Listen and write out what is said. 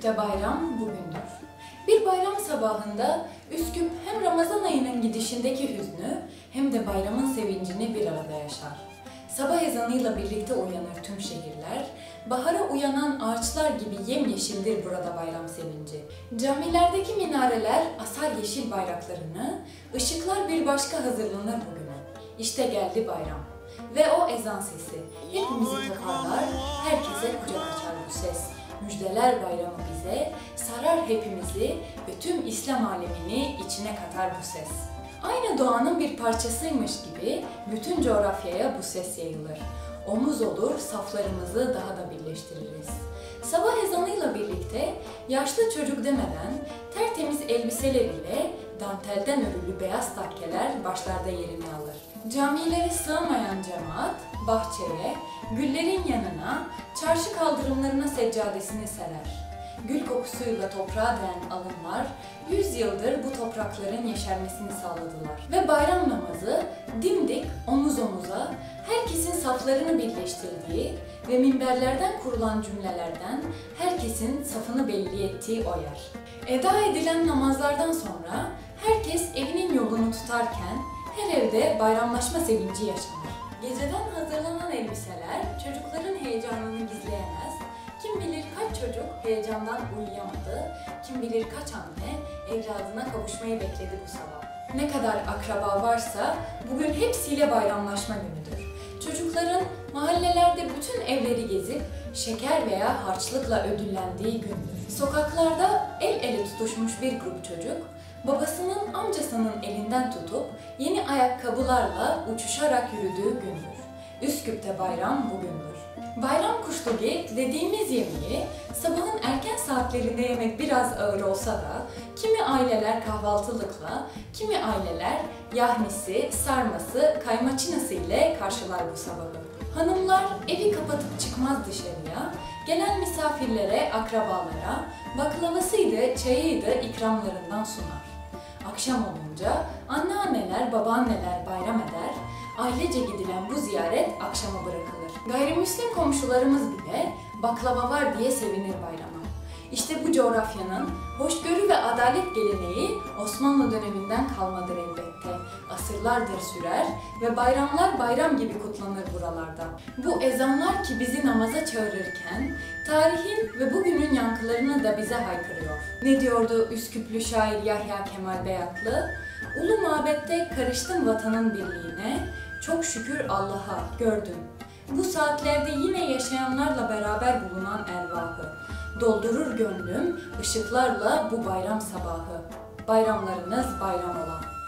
Üsküp'te bayram bugündür. Bir bayram sabahında Üsküp hem Ramazan ayının gidişindeki hüznü hem de bayramın sevincini bir arada yaşar. Sabah ezanıyla birlikte uyanır tüm şehirler, bahara uyanan ağaçlar gibi yemyeşildir burada bayram sevinci. Camilerdeki minareler asar yeşil bayraklarını, ışıklar bir başka hazırlanır bugüne. İşte geldi bayram. Ve o ezan sesi hepimizi toparlar, herkese kucak açar bu ses. Müjdeler bayramı bize, sarar hepimizi ve tüm İslam alemini içine katar bu ses. Aynı doğanın bir parçasıymış gibi bütün coğrafyaya bu ses yayılır. Omuz olur, saflarımızı daha da birleştiririz. Sabah ezanıyla birlikte yaşlı çocuk demeden tertemiz elbiseleriyle dantelden örülü beyaz takkeler başlarda yerini alır. Camilere sığamayan cemaat bahçeye, güllerin yanına, çarşı kaldırımlarına seccadesini serer. Gül kokusuyla toprağa değen alınlar, yüz yıldır bu toprakların yeşermesini sağladılar. Ve bayram namazı dimdik omuz omuza herkesin saflarını birleştirdiği ve minberlerden kurulan cümlelerden herkesin safını belli ettiği o yer. Eda edilen namazlardan sonra herkes evinin yolunu tutarken her evde bayramlaşma sevinci yaşanır. Geceden hazırlanan elbiseler çocukların heyecanını gizleyemez. Çocuk heyecandan uyuyamadı, kim bilir kaç anne evladına kavuşmayı bekledi bu sabah. Ne kadar akraba varsa bugün hepsiyle bayramlaşma günüdür. Çocukların mahallelerde bütün evleri gezip şeker veya harçlıkla ödüllendiği gündür. Sokaklarda el ele tutuşmuş bir grup çocuk babasının amcasının elinden tutup yeni ayakkabılarla uçuşarak yürüdüğü gündür. Üsküp'te bayram bugündür. Bayram kuşlugi dediğimiz yemeği sabahın erken saatlerinde yemek biraz ağır olsa da kimi aileler kahvaltılıkla, kimi aileler yahnisi, sarması, kaymaçinası ile karşılar bu sabahı. Hanımlar evi kapatıp çıkmaz dışarıya, gelen misafirlere, akrabalara baklavasıydı, çayıydı ikramlarından sunar. Akşam olunca anneanneler, babaanneler bayram eder, ailece gidilen bu ziyaret akşama bırakılır. Gayrimüslim komşularımız bile baklava var diye sevinir bayrama. İşte bu coğrafyanın hoşgörü ve adalet geleneği Osmanlı döneminden kalmadır elbette. Asırlardır sürer ve bayramlar bayram gibi kutlanır buralarda. Bu ezanlar ki bizi namaza çağırırken tarihin ve bugünün yankılarını da bize haykırıyor. Ne diyordu Üsküplü şair Yahya Kemal Beyatlı? Ulu mabette karıştım vatanın birliğine, çok şükür Allah'a gördüm. Bu saatlerde yine yaşayanlarla beraber bulunan ervahı. Doldurur gönlüm ışıklarla bu bayram sabahı. Bayramlarınız bayram olan.